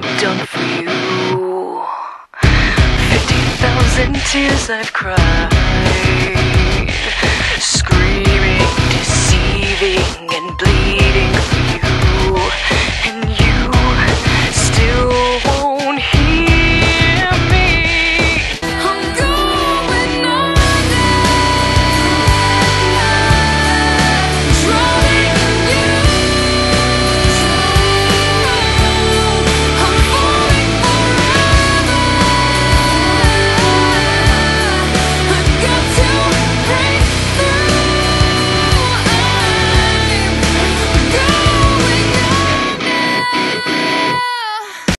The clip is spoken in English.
I've done for you. Fifty thousand tears I've cried, screaming, deceiving, and bleeding.